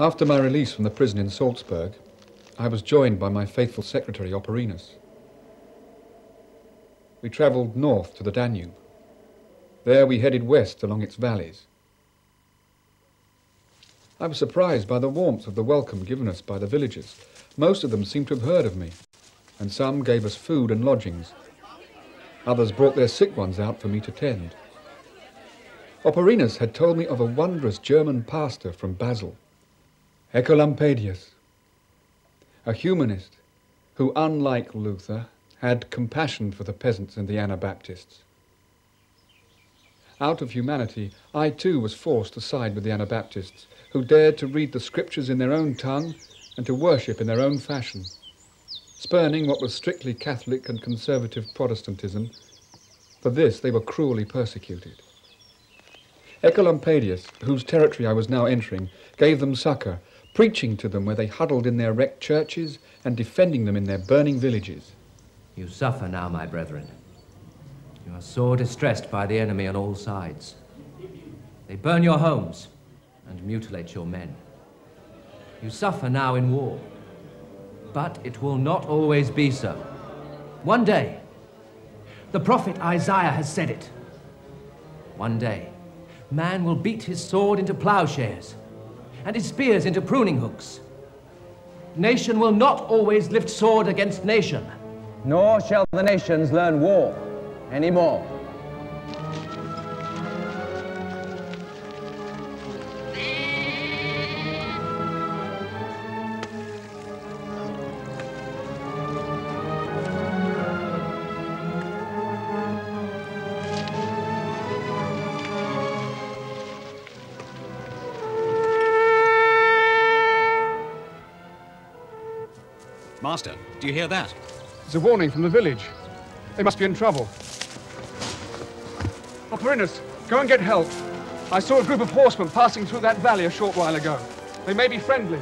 After my release from the prison in Salzburg, I was joined by my faithful secretary, Oporinus. We travelled north to the Danube. There we headed west along its valleys. I was surprised by the warmth of the welcome given us by the villagers. Most of them seemed to have heard of me, and some gave us food and lodgings. Others brought their sick ones out for me to tend. Oporinus had told me of a wondrous German pastor from Basel, Oecolampadius, a humanist who, unlike Luther, had compassion for the peasants and the Anabaptists. Out of humanity, I too was forced to side with the Anabaptists, who dared to read the scriptures in their own tongue and to worship in their own fashion. Spurning what was strictly Catholic and conservative Protestantism, for this they were cruelly persecuted. Oecolampadius, whose territory I was now entering, gave them succour, preaching to them where they huddled in their wrecked churches and defending them in their burning villages. You suffer now, my brethren. You are sore distressed by the enemy on all sides. They burn your homes and mutilate your men. You suffer now in war, but it will not always be so. One day, the prophet Isaiah has said it. One day, man will beat his sword into plowshares and his spears into pruning hooks. Nation will not always lift sword against nation. Nor shall the nations learn war anymore. Master, do you hear that? It's a warning from the village. They must be in trouble. Oporinus, go and get help. I saw a group of horsemen passing through that valley a short while ago. They may be friendly.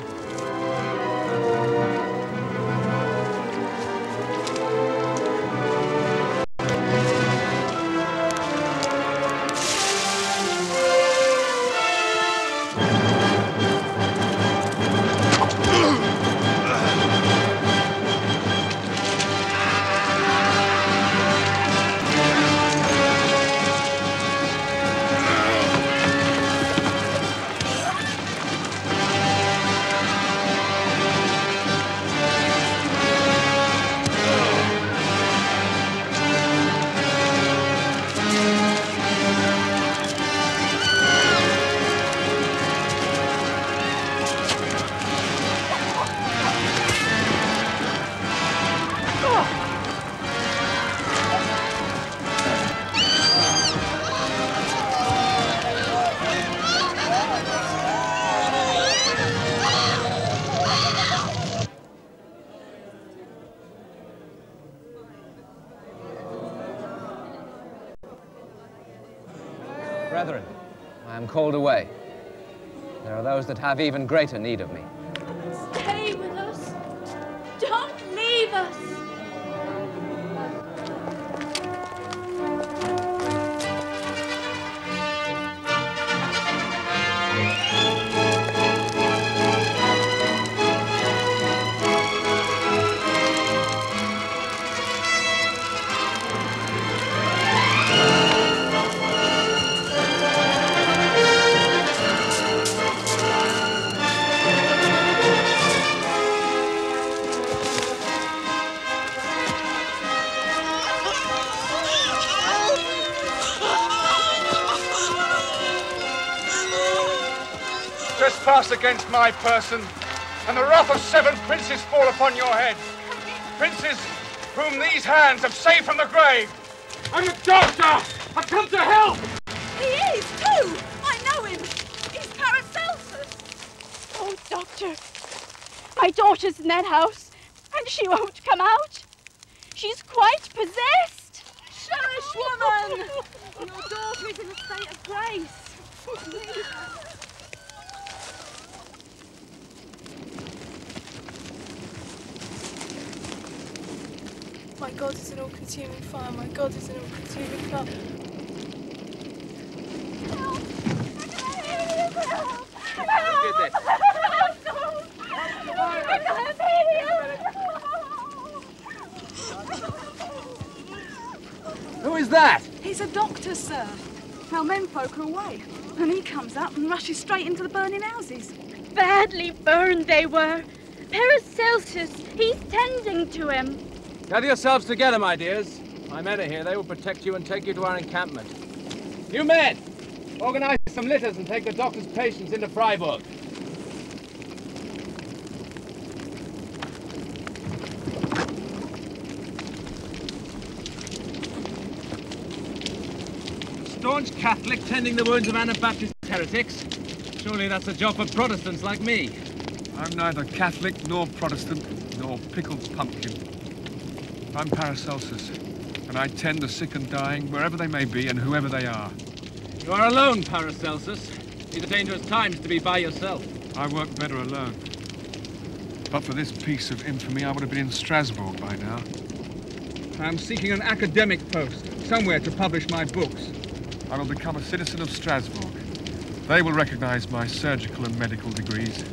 Called away. There are those that have even greater need of me. Against my person, and the wrath of seven princes fall upon your head. Princes whom these hands have saved from the grave. I'm a doctor! I've come to help! He is, too. I know him. He's Paracelsus. Oh, doctor. My daughter's in that house, and she won't come out. She's quite possessed. Cherish woman. Your daughter is in a state of grace. My God is an all-consuming fire. My God is an all-consuming fire. Help! Help! Help! Who is that? He's a doctor, sir. Our menfolk are away, and he comes up and rushes straight into the burning houses. Badly burned they were. Paracelsus, he's tending to him. Gather yourselves together, my dears. My men are here. They will protect you and take you to our encampment. You men! Organize some litters and take the doctor's patients into Freiburg. Staunch Catholic tending the wounds of Anabaptist heretics. Surely that's a job for Protestants like me. I'm neither Catholic nor Protestant nor pickled pumpkin. I'm Paracelsus, and I tend the sick and dying wherever they may be and whoever they are. You are alone, Paracelsus. These are dangerous times to be by yourself. I work better alone. But for this piece of infamy, I would have been in Strasbourg by now. I am seeking an academic post, somewhere to publish my books. I will become a citizen of Strasbourg. They will recognize my surgical and medical degrees.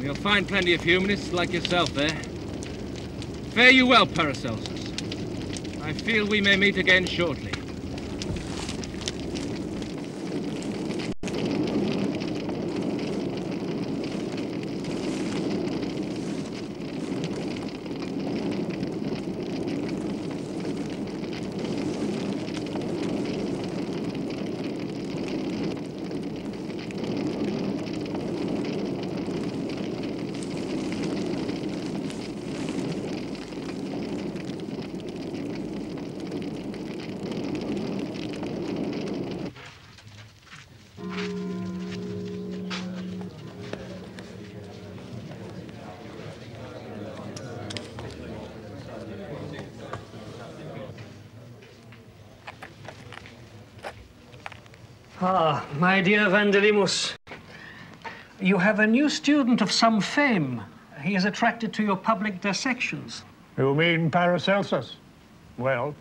You'll find plenty of humanists like yourself there. Fare you well, Paracelsus. I feel we may meet again shortly. Dear Wendelinus, you have a new student of some fame. He is attracted to your public dissections. You mean Paracelsus? Well,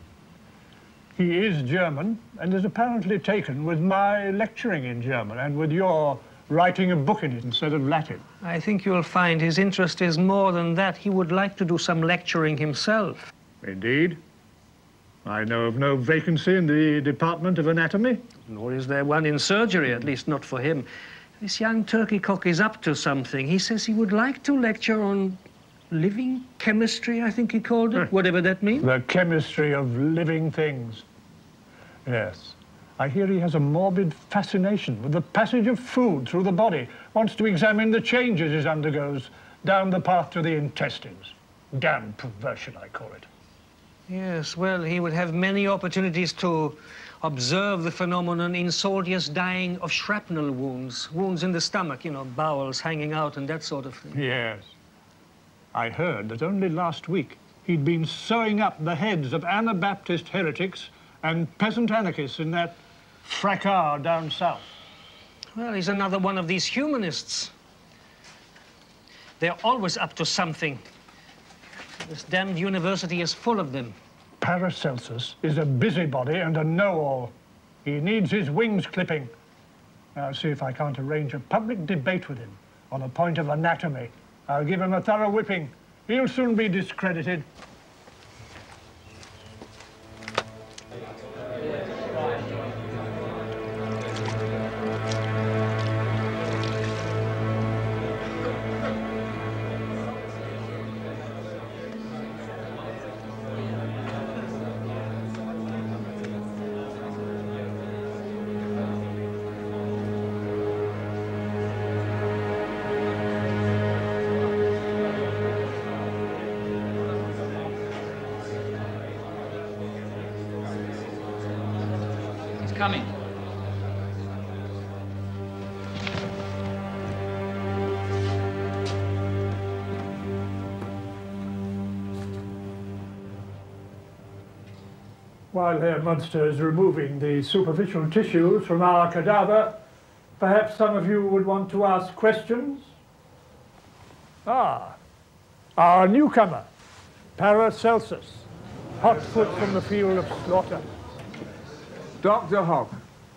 he is German and is apparently taken with my lecturing in German and with your writing a book in it instead of Latin. I think you'll find his interest is more than that. He would like to do some lecturing himself. Indeed. I know of no vacancy in the Department of Anatomy. Nor is there one in surgery, at least not for him. This young turkey cock is up to something. He says he would like to lecture on living chemistry, I think he called it, whatever that means. The chemistry of living things. Yes. I hear he has a morbid fascination with the passage of food through the body, wants to examine the changes it undergoes down the path to the intestines. Damn perversion, I call it. Yes, well, he would have many opportunities to observe the phenomenon in soldiers dying of shrapnel wounds, wounds in the stomach, you know, bowels hanging out and that sort of thing. Yes. I heard that only last week he'd been sewing up the heads of Anabaptist heretics and peasant anarchists in that fracas down south. Well, he's another one of these humanists. They're always up to something. This damned university is full of them. Paracelsus is a busybody and a know-all. He needs his wings clipping. I'll see if I can't arrange a public debate with him on a point of anatomy. I'll give him a thorough whipping. He'll soon be discredited. While Herr Munster is removing the superficial tissues from our cadaver, perhaps some of you would want to ask questions? Ah, our newcomer, Paracelsus, hot foot from the field of slaughter. Dr. Hock,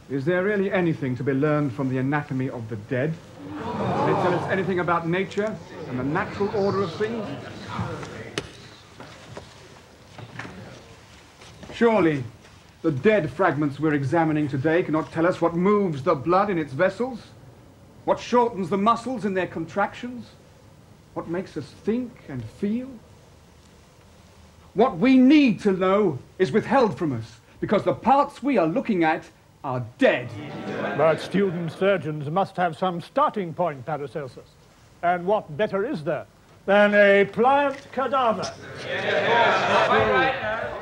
is there really anything to be learned from the anatomy of the dead? Can it tell us anything about nature and the natural order of things? Surely, the dead fragments we're examining today cannot tell us what moves the blood in its vessels, what shortens the muscles in their contractions, what makes us think and feel. What we need to know is withheld from us because the parts we are looking at are dead. But student surgeons must have some starting point, Paracelsus. And what better is there than a pliant cadaver?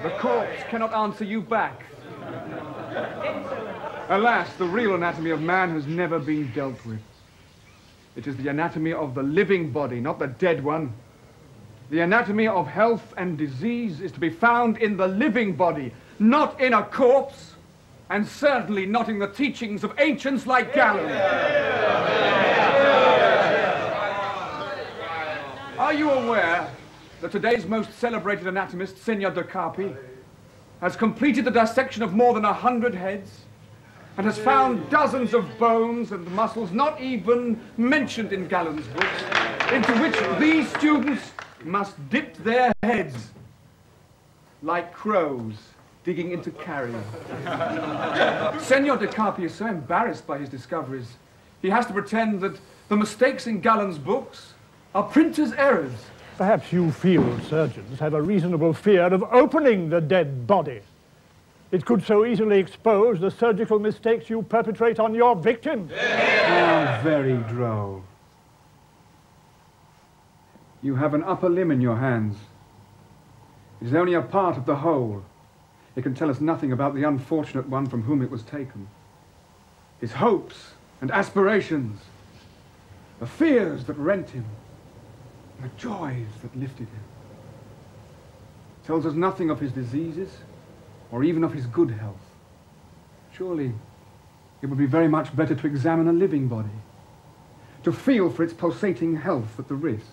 The corpse cannot answer you back. Alas, the real anatomy of man has never been dealt with. It is the anatomy of the living body, not the dead one. The anatomy of health and disease is to be found in the living body, not in a corpse, and certainly not in the teachings of ancients like Galen. Are you aware that today's most celebrated anatomist, Senor de Carpi, has completed the dissection of more than a hundred heads and has found dozens of bones and muscles not even mentioned in Galen's books, into which these students must dip their heads like crows digging into carrion. Senor de Carpi is so embarrassed by his discoveries, he has to pretend that the mistakes in Galen's books are printer's errors. Perhaps you field surgeons have a reasonable fear of opening the dead body. It could so easily expose the surgical mistakes you perpetrate on your victims. How very droll. You have an upper limb in your hands. It is only a part of the whole. It can tell us nothing about the unfortunate one from whom it was taken. His hopes and aspirations, the fears that rent him, and the joys that lifted him. Tells us nothing of his diseases, or even of his good health. Surely it would be very much better to examine a living body, to feel for its pulsating health at the wrist,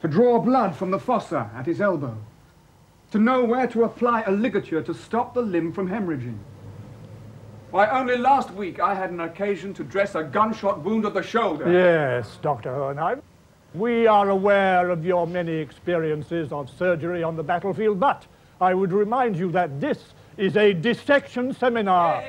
to draw blood from the fossa at his elbow, to know where to apply a ligature to stop the limb from hemorrhaging. Why, only last week I had an occasion to dress a gunshot wound of the shoulder. Yes, Dr. Hohenheim. We are aware of your many experiences of surgery on the battlefield, but I would remind you that this is a dissection seminar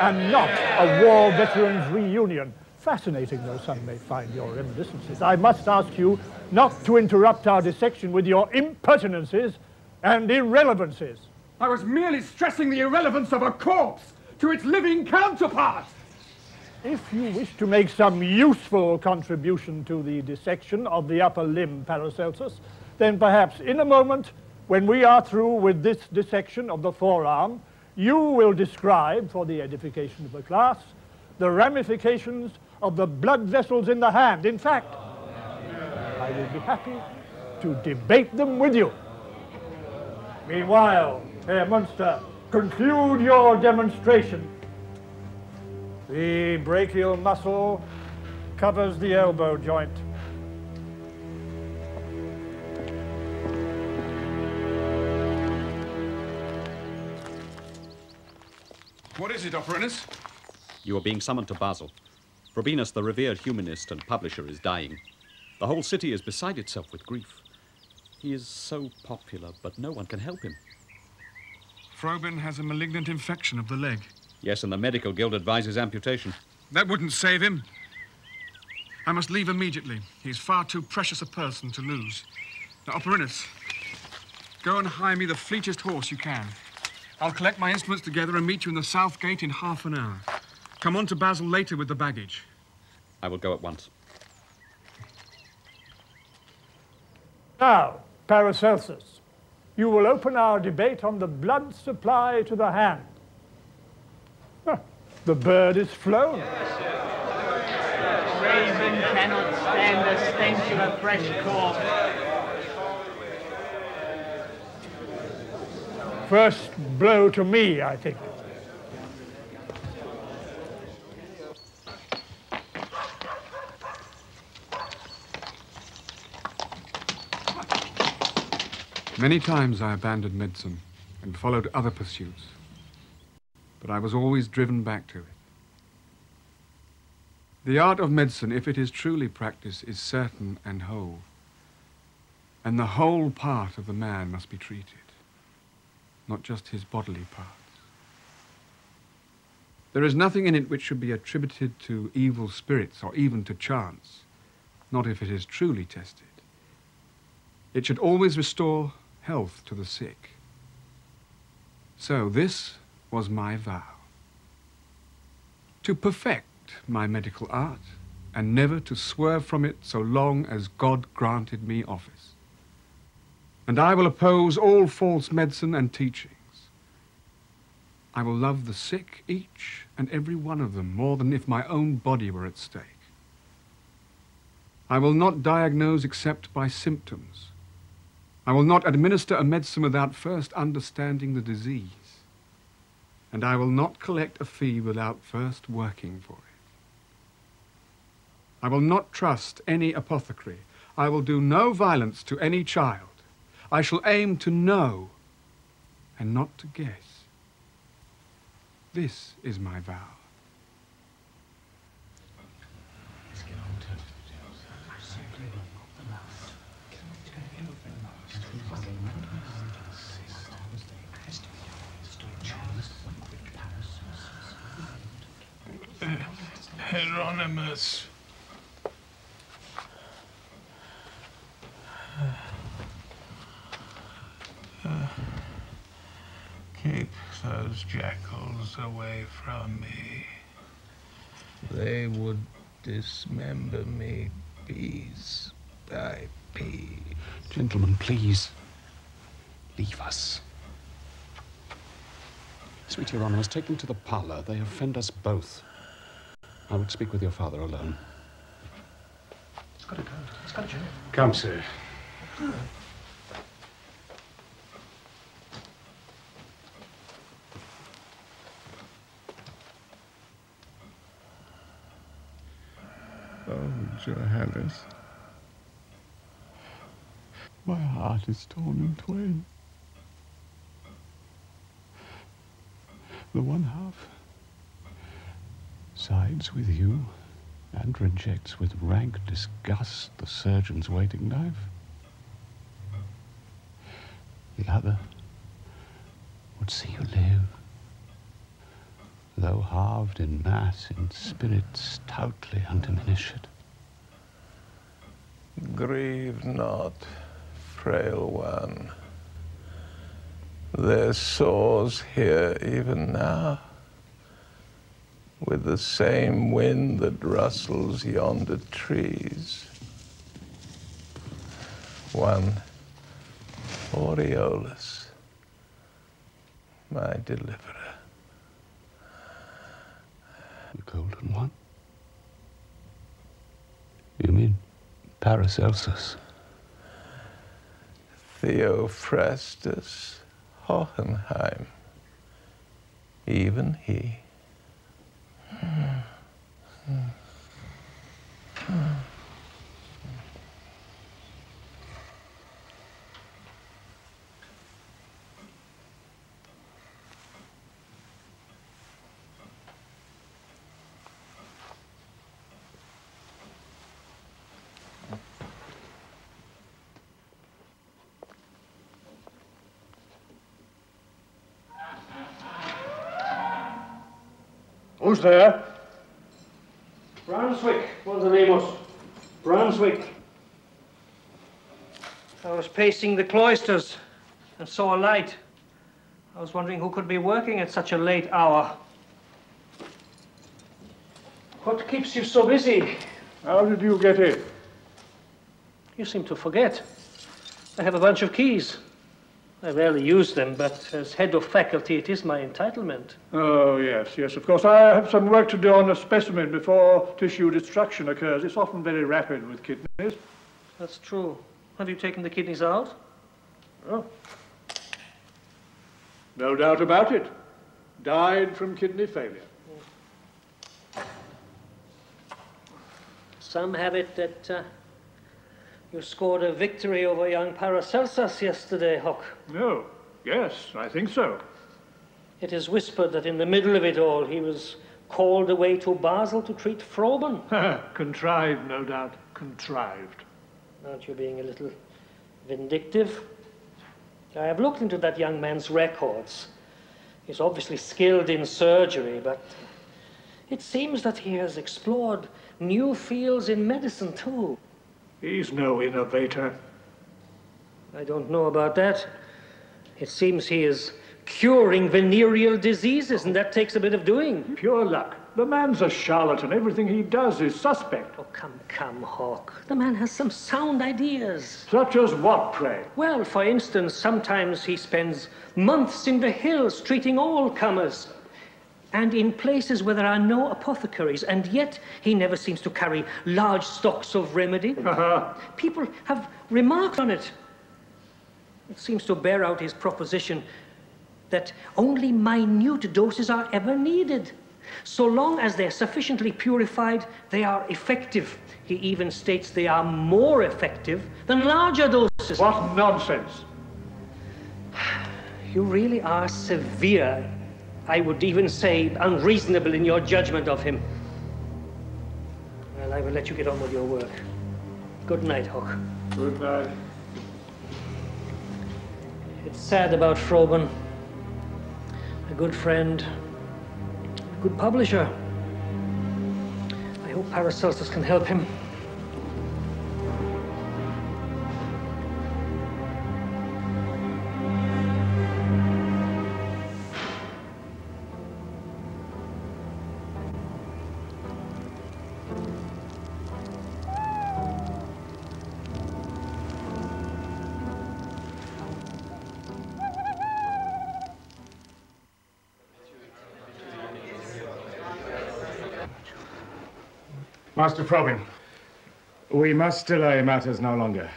and not a war veterans reunion. Fascinating though some may find your reminiscences, I must ask you not to interrupt our dissection with your impertinences and irrelevances. I was merely stressing the irrelevance of a corpse to its living counterpart. If you wish to make some useful contribution to the dissection of the upper limb, Paracelsus, then perhaps in a moment, when we are through with this dissection of the forearm, you will describe, for the edification of the class, the ramifications of the blood vessels in the hand. In fact, I will be happy to debate them with you. Meanwhile, Herr Munster, conclude your demonstration. The brachial muscle covers the elbow joint. What is it, Oporinus? You are being summoned to Basel. Frobenius, the revered humanist and publisher, is dying. The whole city is beside itself with grief. He is so popular, but no one can help him. Froben has a malignant infection of the leg. Yes, and the medical guild advises amputation. That wouldn't save him. I must leave immediately. He's far too precious a person to lose. Now, Oporinus, go and hire me the fleetest horse you can. I'll collect my instruments together and meet you in the south gate in half an hour. Come on to Basel later with the baggage. I will go at once. Now, Paracelsus, you will open our debate on the blood supply to the hand. Huh, the bird is flown. Raven cannot stand the stench of a fresh corpse. First blow to me, I think. Many times I abandoned medicine and followed other pursuits, but I was always driven back to it. The art of medicine, if it is truly practiced, is certain and whole, and the whole part of the man must be treated. not just his bodily parts. There is nothing in it which should be attributed to evil spirits or even to chance, not if it is truly tested. It should always restore health to the sick. So this was my vow. To perfect my medical art and never to swerve from it so long as God granted me office. And I will oppose all false medicine and teachings. I will love the sick, each and every one of them, more than if my own body were at stake. I will not diagnose except by symptoms. I will not administer a medicine without first understanding the disease. And I will not collect a fee without first working for it. I will not trust any apothecary. I will do no violence to any child. I shall aim to know and not to guess. This is my vow. Hieronymus. Keep those jackals away from me. They would dismember me piece by piece. Gentlemen, please. Leave us. Sweet Hieronymus, take them to the parlor. They offend us both. I would speak with your father alone. It's got to go. It's got to go. Come, sir. Oh, Johannes. My heart is torn in twain. The one half sides with you and rejects with rank disgust the surgeon's waiting knife. The other would see you live, though halved in mass, in spirit stoutly undiminished. Grieve not, frail one. There's sores here even now, with the same wind that rustles yonder trees. One Aureolus, my deliverer. The golden one? You mean Paracelsus? Theophrastus Hohenheim. Even he. Hmm. Who's there? Brunschwig, Montenemus. Brunschwig. I was pacing the cloisters and saw a light. I was wondering who could be working at such a late hour. What keeps you so busy? How did you get in? You seem to forget. I have a bunch of keys. I rarely use them, but as head of faculty, it is my entitlement. Oh, yes, yes, of course. I have some work to do on a specimen before tissue destruction occurs. It's often very rapid with kidneys. That's true. Have you taken the kidneys out? Oh. No doubt about it. Died from kidney failure. Some have it that uh, you scored a victory over young Paracelsus yesterday, Hock. No. Oh, yes, I think so. It is whispered that in the middle of it all, he was called away to Basel to treat Froben. Contrived, no doubt. Contrived. Aren't you being a little vindictive? I have looked into that young man's records. He's obviously skilled in surgery, but it seems that he has explored new fields in medicine too. He's no innovator. I don't know about that. It seems he is curing venereal diseases, and that takes a bit of doing. Pure luck. The man's a charlatan. Everything he does is suspect. Oh, come, come, Hock. The man has some sound ideas. Such as what, pray? Well, for instance, sometimes he spends months in the hills treating all comers. And in places where there are no apothecaries, and yet he never seems to carry large stocks of remedy. Uh-huh. People have remarked on it. It seems to bear out his proposition that only minute doses are ever needed. So long as they're sufficiently purified, they are effective. He even states they are more effective than larger doses. What nonsense! You really are severe. I would even say unreasonable in your judgment of him. Well, I will let you get on with your work. Good night, Hock. Good night. It's sad about Froben. A good friend, a good publisher. I hope Paracelsus can help him. Master Froben, we must delay matters no longer.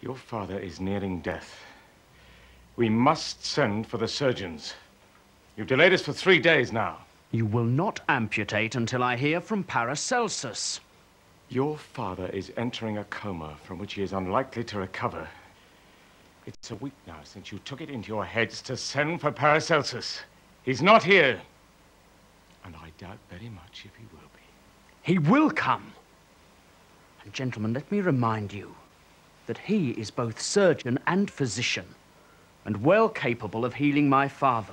Your father is nearing death. We must send for the surgeons. You've delayed us for three days now. You will not amputate until I hear from Paracelsus. Your father is entering a coma from which he is unlikely to recover. It's a week now since you took it into your heads to send for Paracelsus. He's not here. And I doubt very much if he will. He will come. And, gentlemen, let me remind you that he is both surgeon and physician, and well capable of healing my father.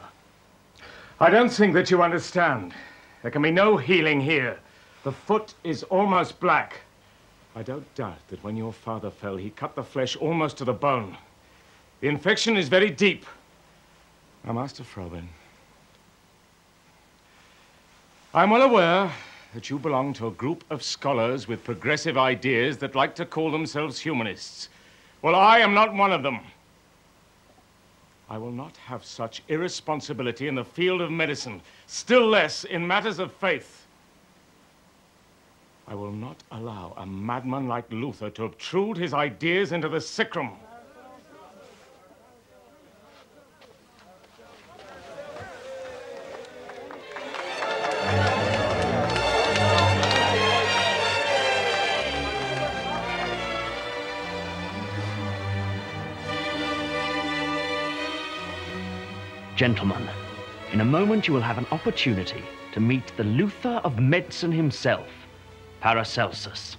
I don't think that you understand. There can be no healing here. The foot is almost black. I don't doubt that when your father fell, he cut the flesh almost to the bone. The infection is very deep. Now, Master Froben, I'm well aware that you belong to a group of scholars with progressive ideas that like to call themselves humanists. Well, I am not one of them. I will not have such irresponsibility in the field of medicine, still less in matters of faith. I will not allow a madman like Luther to obtrude his ideas into the sick room. Gentlemen, in a moment you will have an opportunity to meet the Luther of medicine himself, Paracelsus.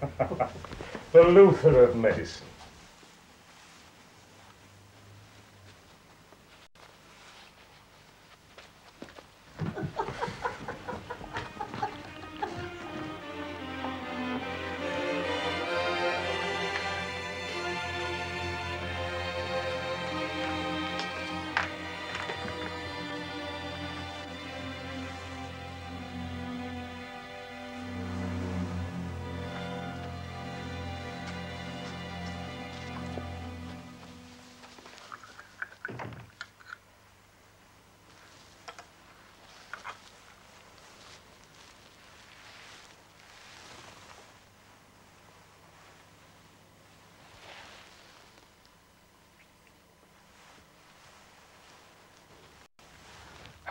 the Luther of medicine.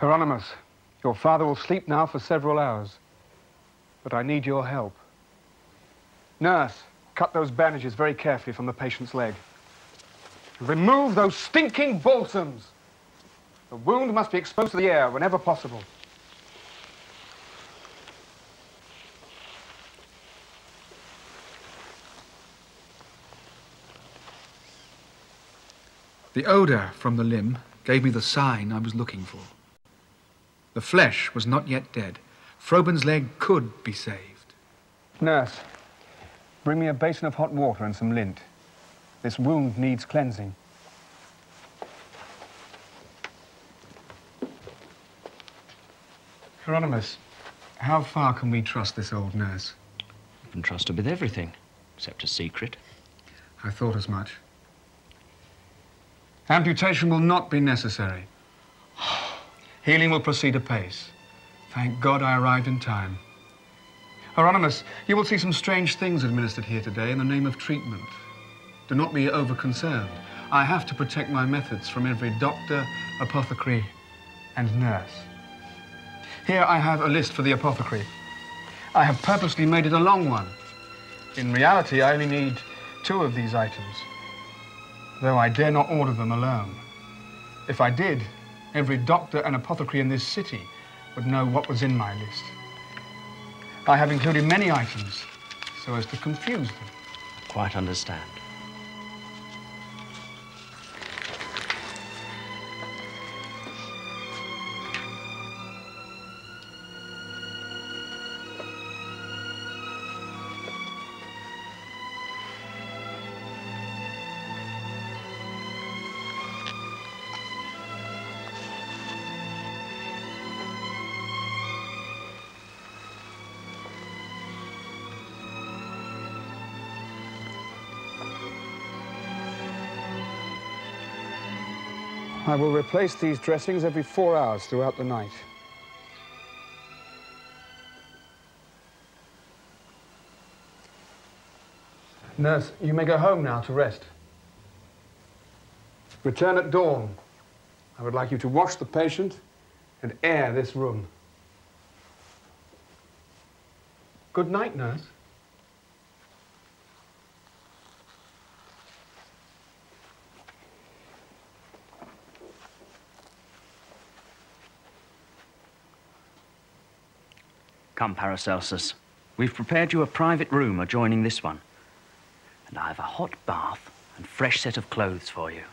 Hieronymus, your father will sleep now for several hours. But I need your help. Nurse, cut those bandages very carefully from the patient's leg. Remove those stinking balsams. The wound must be exposed to the air whenever possible. The odour from the limb gave me the sign I was looking for. The flesh was not yet dead. Froben's leg could be saved. Nurse, bring me a basin of hot water and some lint. This wound needs cleansing. Hieronymus, how far can we trust this old nurse? You can trust her with everything, except a secret. I thought as much. Amputation will not be necessary. Healing will proceed apace. Thank God I arrived in time. Hieronymus, you will see some strange things administered here today in the name of treatment. Do not be over-concerned. I have to protect my methods from every doctor, apothecary, and nurse. Here I have a list for the apothecary. I have purposely made it a long one. In reality, I only need two of these items, though I dare not order them alone. If I did, every doctor and apothecary in this city would know what was in my list. I have included many items so as to confuse them. Quite understand. I will replace these dressings every four hours throughout the night. Nurse, you may go home now to rest. Return at dawn. I would like you to wash the patient and air this room. Good night, nurse. Come, Paracelsus. We've prepared you a private room adjoining this one. And I have a hot bath and fresh set of clothes for you.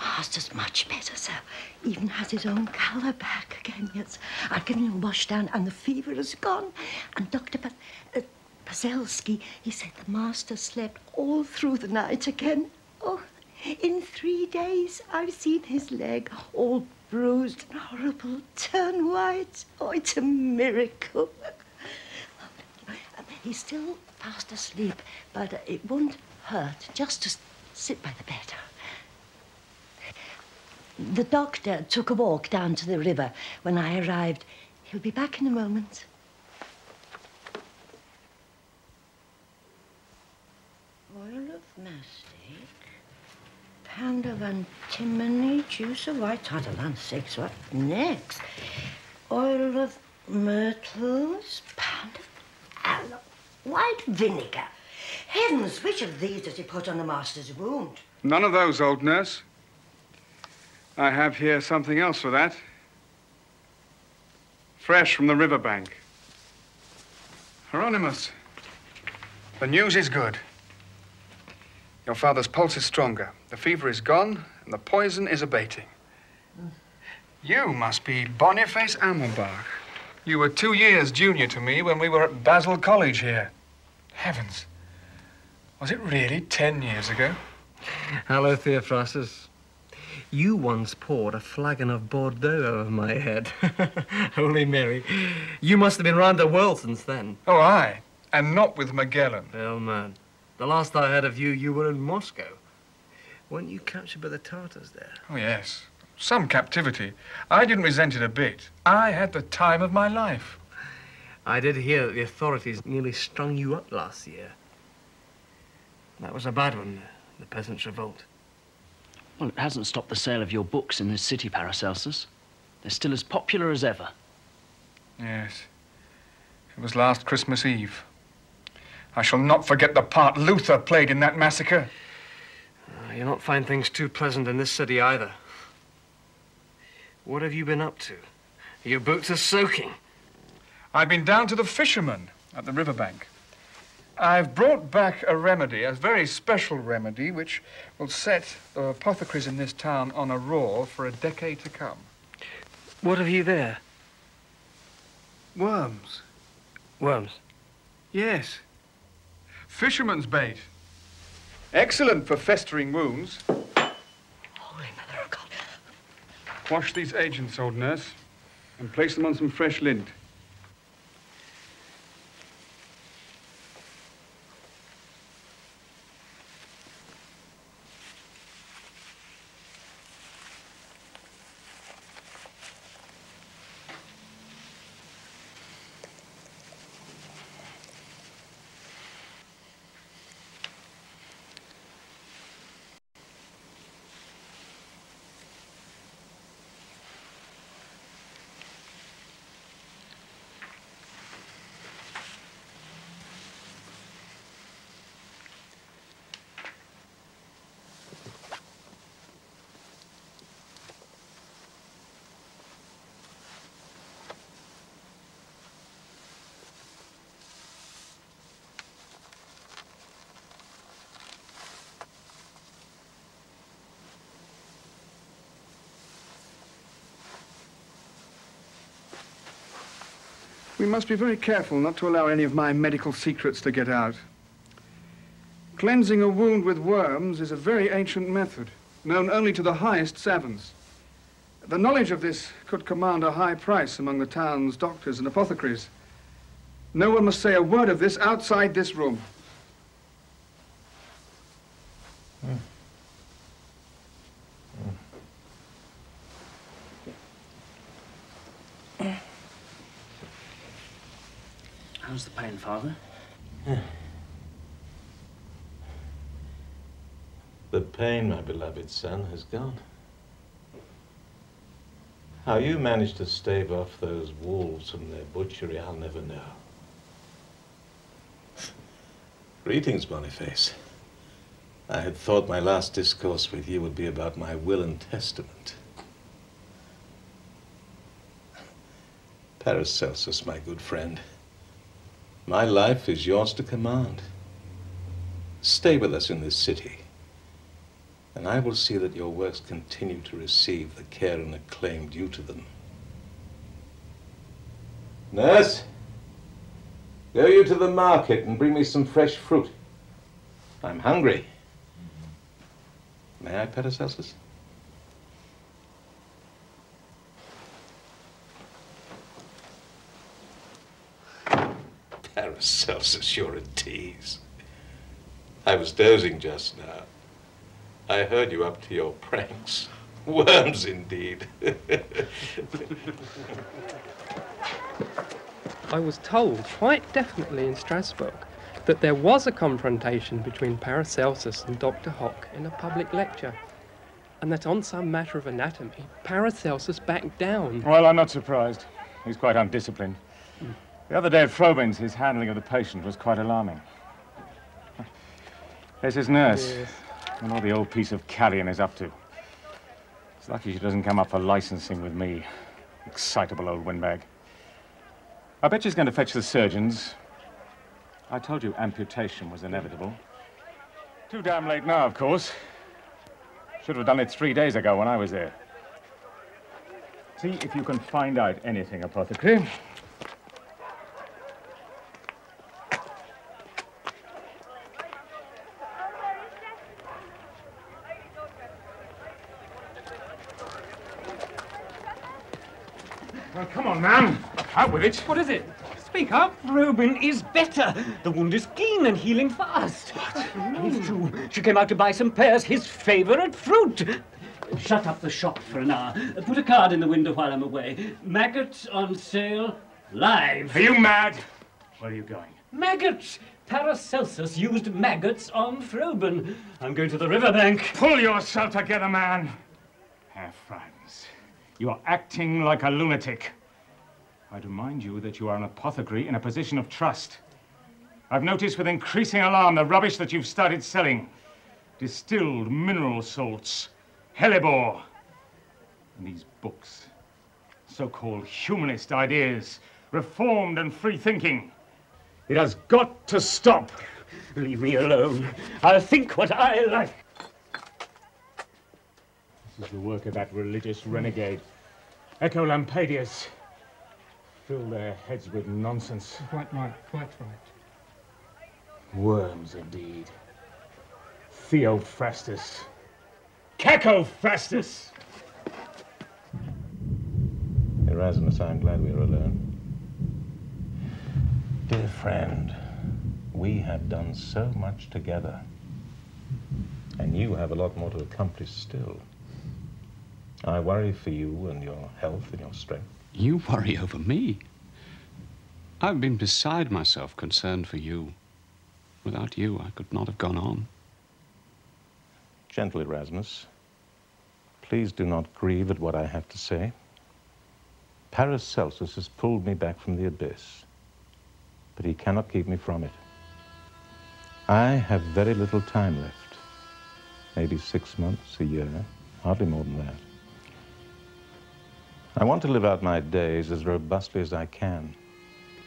Master's much better, sir. Even has his own colour back given him a wash down and the fever is gone. And Dr. Pa- uh, Pazelski, he said the master slept all through the night again. Oh, in three days I've seen his leg all bruised and horrible, turn white. Oh, it's a miracle. He's still fast asleep, but it won't hurt just to sit by the bed. The doctor took a walk down to the river when I arrived. He'll be back in a moment. Oil of mastic, pound of antimony, juice of white tartalan, six. What next? Oil of myrtles, pound of aloe, white vinegar. Heavens, which of these does he put on the master's wound? None of those, old nurse. I have here something else for that. Fresh from the riverbank. Hieronymus, the news is good. Your father's pulse is stronger, the fever is gone, and the poison is abating. You must be Boniface Amerbach. You were two years junior to me when we were at Basel College here. Heavens. Was it really ten years ago? Hello, Theophrastus. You once poured a flagon of Bordeaux over my head. Holy Mary. You must have been round the world since then. Oh, aye. And not with Magellan. Well, man. The last I heard of you, you were in Moscow. Weren't you captured by the Tartars there? Oh, yes. Some captivity. I didn't resent it a bit. I had the time of my life. I did hear that the authorities nearly strung you up last year. That was a bad one, the peasants' revolt. Well, it hasn't stopped the sale of your books in this city, Paracelsus. They're still as popular as ever. Yes. It was last Christmas Eve. I shall not forget the part Luther played in that massacre. Uh, you'll not find things too pleasant in this city either. What have you been up to? Your boots are soaking. I've been down to the fishermen at the riverbank. I've brought back a remedy, a very special remedy, which will set the apothecaries in this town on a roar for a decade to come. What have you there? Worms. Worms. Yes. Fisherman's bait. Excellent for festering wounds. Holy Mother of God. Wash these agents, old nurse, and place them on some fresh lint. We must be very careful not to allow any of my medical secrets to get out. Cleansing a wound with worms is a very ancient method, known only to the highest savants. The knowledge of this could command a high price among the town's doctors and apothecaries. No one must say a word of this outside this room. How's the pain, Father? The pain, my beloved son, has gone. How you managed to stave off those wolves from their butchery, I'll never know. Greetings, Boniface. I had thought my last discourse with you would be about my will and testament. Paracelsus, my good friend. My life is yours to command. Stay with us in this city, and I will see that your works continue to receive the care and acclaim due to them. Nurse, go you to the market and bring me some fresh fruit. I'm hungry. May I, Paracelsus? Paracelsus, you're a tease. I was dozing just now. I heard you up to your pranks. Worms, indeed. I was told quite definitely in Strasbourg that there was a confrontation between Paracelsus and Dr. Hock in a public lecture, and that on some matter of anatomy, Paracelsus backed down. Well, I'm not surprised. He's quite undisciplined. The other day at Froben's, his handling of the patient was quite alarming. There's his nurse. Yes. And what the old piece of carrion is up to. It's lucky she doesn't come up for licensing with me. Excitable old windbag. I bet she's going to fetch the surgeons. I told you amputation was inevitable. Too damn late now, of course. Should have done it three days ago when I was there. See if you can find out anything, apothecary. Well, come on, man. What is it? Speak up. Reuben is better. The wound is clean and healing fast. What? It's true. She came out to buy some pears, his favorite fruit. Shut up the shop for an hour. Put a card in the window while I'm away. Maggots on sale live. Are you mad? Where are you going? Maggots! Paracelsus used maggots on Froben. I'm going to the riverbank. Pull yourself together, man. Herr Franz, you are acting like a lunatic. I'd remind you that you are an apothecary in a position of trust. I've noticed with increasing alarm the rubbish that you've started selling. Distilled mineral salts, hellebore, and these books. so-called humanist ideas, reformed and free thinking. It has got to stop. Leave me alone. I'll think what I like. This is the work of that religious renegade, Oecolampadius. Fill their heads with nonsense. Quite right, quite right. Worms, indeed. Theophrastus. Cacophrastus! Erasmus, I'm glad we are alone. Dear friend, we have done so much together. And you have a lot more to accomplish still. I worry for you and your health and your strength. You worry over me. I've been beside myself concerned for you. Without you, I could not have gone on. Gentle Erasmus, please do not grieve at what I have to say. Paracelsus has pulled me back from the abyss, but he cannot keep me from it. I have very little time left. Maybe six months, a year, hardly more than that. I want to live out my days as robustly as I can,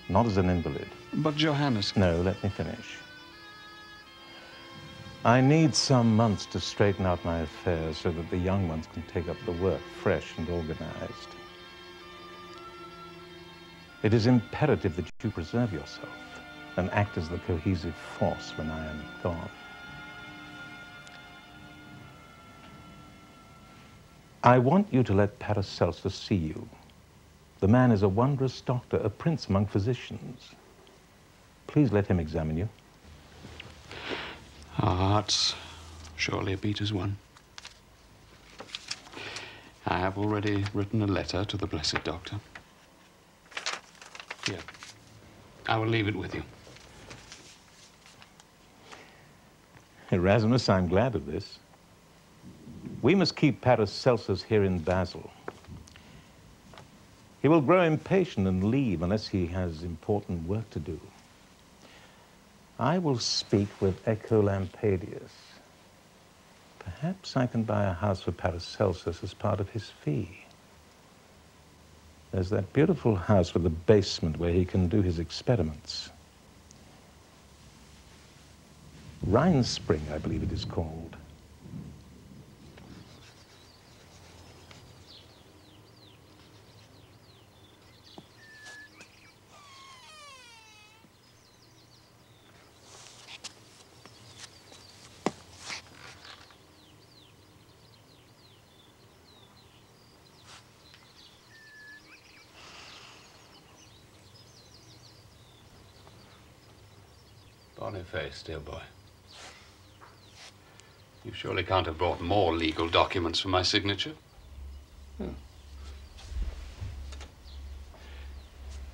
not as an invalid. But Johannes... No, let me finish. I need some months to straighten out my affairs so that the young ones can take up the work fresh and organized. It is imperative that you preserve yourself and act as the cohesive force when I am gone. I want you to let Paracelsus see you. The man is a wondrous doctor, a prince among physicians. Please let him examine you. Our hearts surely beat as one. I have already written a letter to the blessed doctor. Here, I will leave it with you. Erasmus, I'm glad of this. We must keep Paracelsus here in Basel. He will grow impatient and leave unless he has important work to do. I will speak with Oecolampadius. Perhaps I can buy a house for Paracelsus as part of his fee. There's that beautiful house with a basement where he can do his experiments. Rhine Spring, I believe it is called. Boniface, dear boy. You surely can't have brought more legal documents for my signature. Hmm.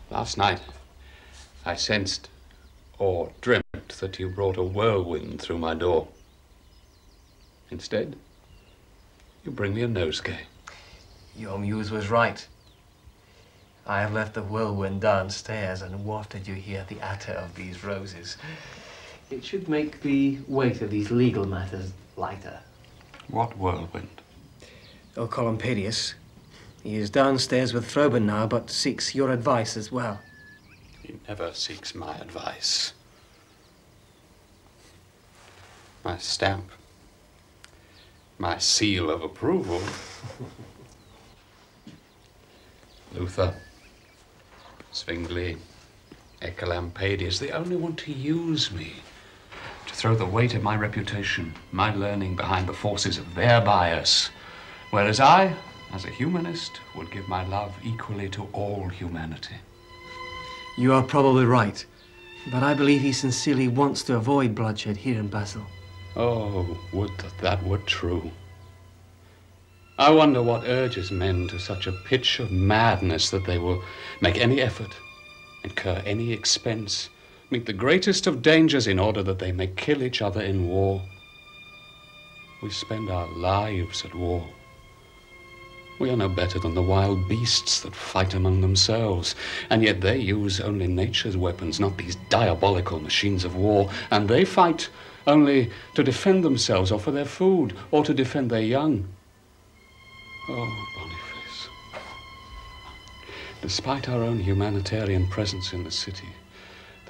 Last night, I sensed or dreamt that you brought a whirlwind through my door. Instead, you bring me a nosegay. Your muse was right. I have left the whirlwind downstairs and wafted you here the attar of these roses. It should make the weight of these legal matters lighter. What whirlwind? Oh, Oecolampadius. He is downstairs with Froben now, but seeks your advice as well. He never seeks my advice. My stamp. My seal of approval. Luther. Zwingli. Oecolampadius, is the only one to use me. To throw the weight of my reputation, my learning behind the forces of their bias. Whereas I, as a humanist, would give my love equally to all humanity. You are probably right, but I believe he sincerely wants to avoid bloodshed here in Basel. Oh, would that that were true. I wonder what urges men to such a pitch of madness that they will make any effort, incur any expense, meet the greatest of dangers in order that they may kill each other in war. We spend our lives at war. We are no better than the wild beasts that fight among themselves, and yet they use only nature's weapons, not these diabolical machines of war, and they fight only to defend themselves or for their food or to defend their young. Oh, Boniface. Despite our own humanitarian presence in the city,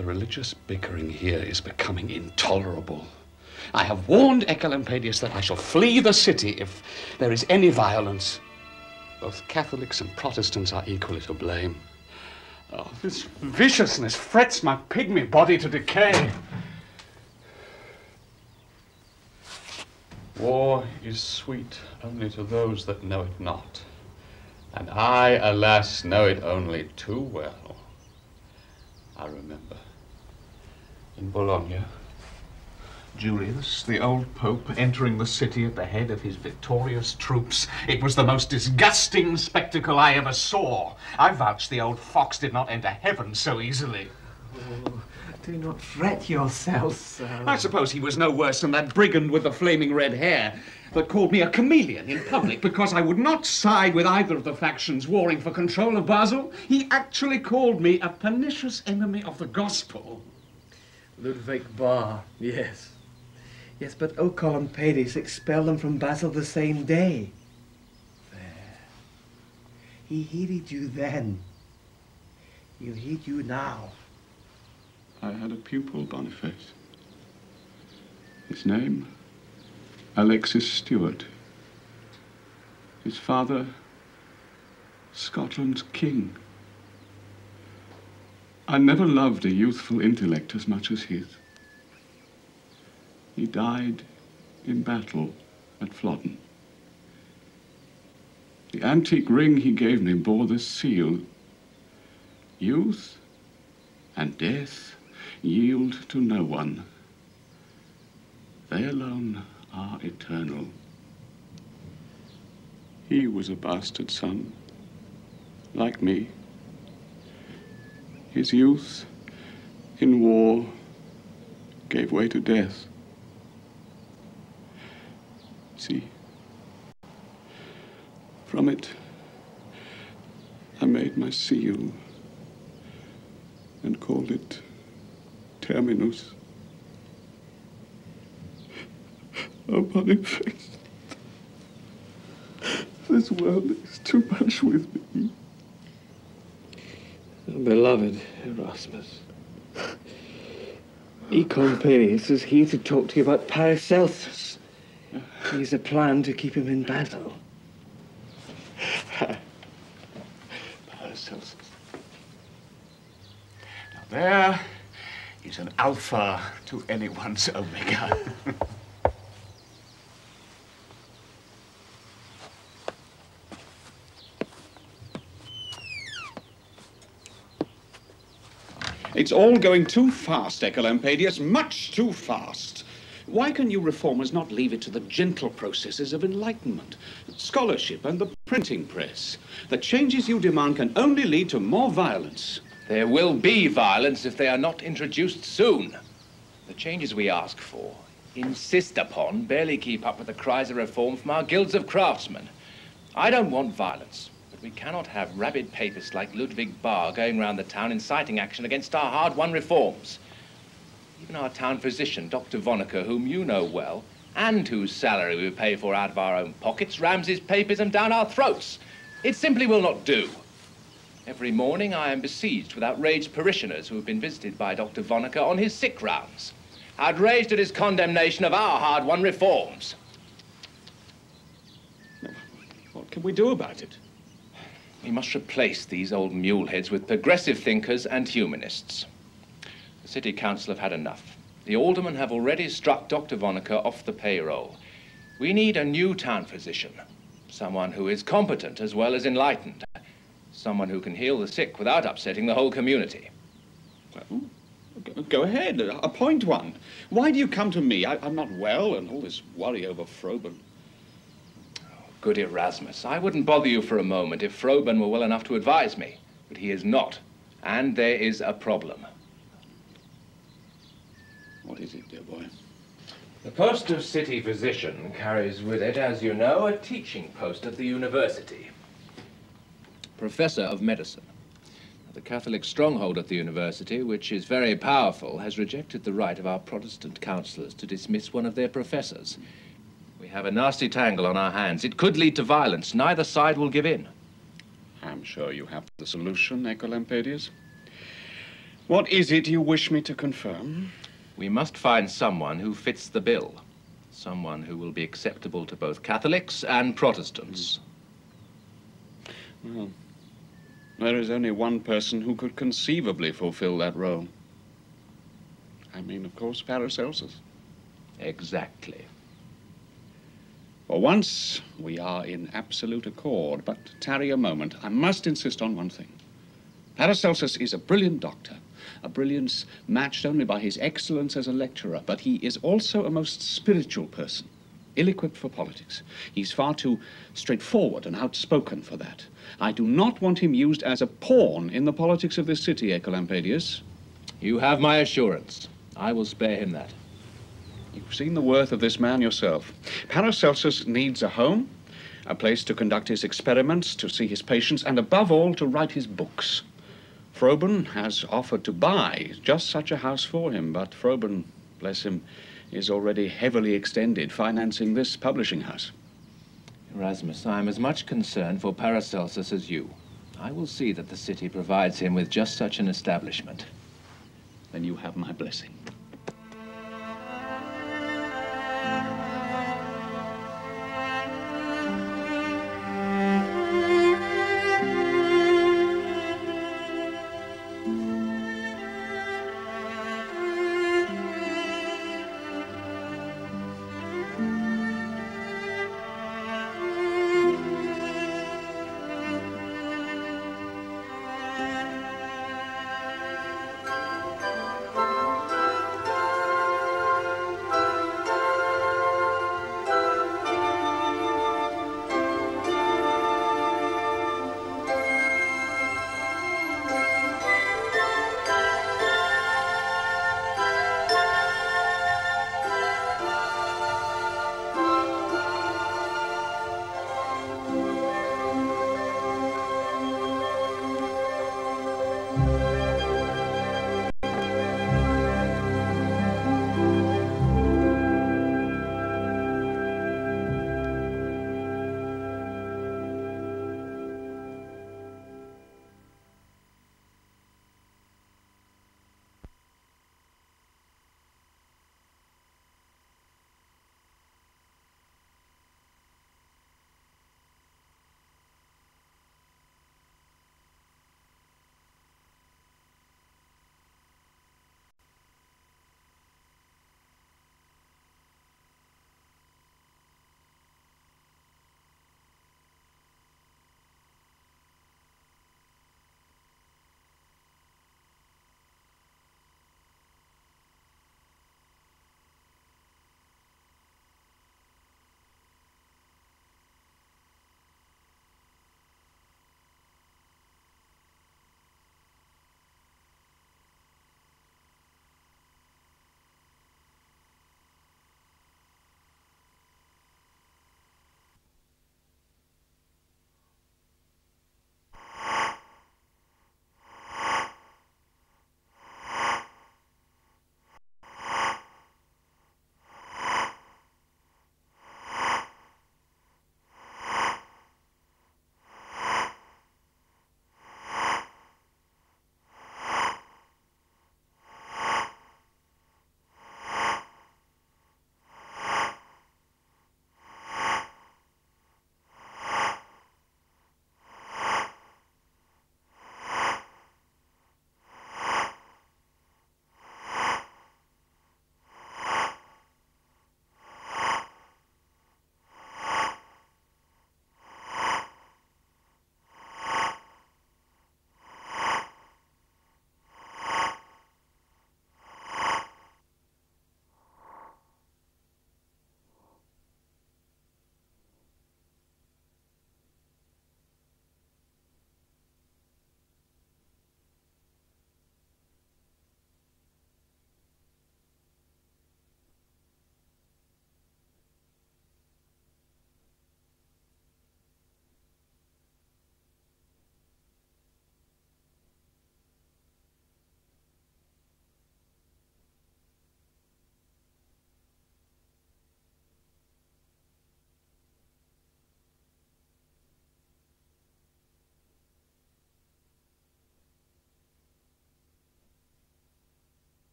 the religious bickering here is becoming intolerable. I have warned Oecolampadius that I shall flee the city if there is any violence. Both Catholics and Protestants are equally to blame. Oh, this viciousness frets my pygmy body to decay. War is sweet only to those that know it not. And I, alas, know it only too well. I remember in Bologna, Julius, the old Pope, entering the city at the head of his victorious troops. It was the most disgusting spectacle I ever saw. I vouch the old fox did not enter heaven so easily. Oh, do not fret yourself so. I suppose he was no worse than that brigand with the flaming red hair that called me a chameleon in public because I would not side with either of the factions warring for control of Basel. He actually called me a pernicious enemy of the gospel. Ludwig Baer, yes. Yes, but oh, Oecolampadius expelled them from Basel the same day. There. He heeded you then. He'll heed you now. I had a pupil, Boniface. His name, Alexis Stewart. His father, Scotland's king. I never loved a youthful intellect as much as his. He died in battle at Flodden. The antique ring he gave me bore the seal Youth and death yield to no one. They alone are eternal. He was a bastard son, like me. His youth in war gave way to death. See, from it I made my seal and called it Terminus. Oh, Boniface, this world is too much with me. Beloved Erasmus, Oecolampadius is here to talk to you about Paracelsus. He's a plan to keep him in battle. Paracelsus. Now there is an alpha to anyone's omega. It's all going too fast, Oecolampadius, much too fast. Why can you reformers not leave it to the gentle processes of enlightenment, scholarship, and the printing press? The changes you demand can only lead to more violence. There will be violence if they are not introduced soon. The changes we ask for, insist upon, barely keep up with the cries of reform from our guilds of craftsmen. I don't want violence, we cannot have rabid papists like Ludwig Baer going round the town inciting action against our hard-won reforms. Even our town physician, Dr. Voneker, whom you know well, and whose salary we pay for out of our own pockets, rams his papism down our throats. It simply will not do. Every morning I am besieged with outraged parishioners who have been visited by Dr. Voneker on his sick rounds, outraged at his condemnation of our hard-won reforms. What can we do about it? We must replace these old muleheads with progressive thinkers and humanists. The City Council have had enough. The aldermen have already struck Dr. Voneker off the payroll. We need a new town physician, someone who is competent as well as enlightened, someone who can heal the sick without upsetting the whole community. Well, go- ahead, appoint one. Why do you come to me? I, I'm not well, and all this worry over Froben. Good Erasmus, I wouldn't bother you for a moment if Froben were well enough to advise me, but he is not, and there is a problem. What is it, dear boy? The post of city physician carries with it, as you know, a teaching post at the university. Professor of medicine. The Catholic stronghold at the university, which is very powerful, has rejected the right of our Protestant councillors to dismiss one of their professors. We have a nasty tangle on our hands. It could lead to violence. Neither side will give in. I'm sure you have the solution, Oecolampadius. What is it you wish me to confirm? We must find someone who fits the bill. Someone who will be acceptable to both Catholics and Protestants. Well, there is only one person who could conceivably fulfill that role. I mean, of course, Paracelsus. Exactly. For once, we are in absolute accord, but tarry a moment. I must insist on one thing. Paracelsus is a brilliant doctor, a brilliance matched only by his excellence as a lecturer, but he is also a most spiritual person, ill-equipped for politics. He's far too straightforward and outspoken for that. I do not want him used as a pawn in the politics of this city, Oecolampadius. You have my assurance. I will spare him that. You've seen the worth of this man yourself. Paracelsus needs a home, a place to conduct his experiments, to see his patients, and above all, to write his books. Froben has offered to buy just such a house for him, but Froben, bless him, is already heavily extended, financing this publishing house. Erasmus, I am as much concerned for Paracelsus as you. I will see that the city provides him with just such an establishment. Then you have my blessing.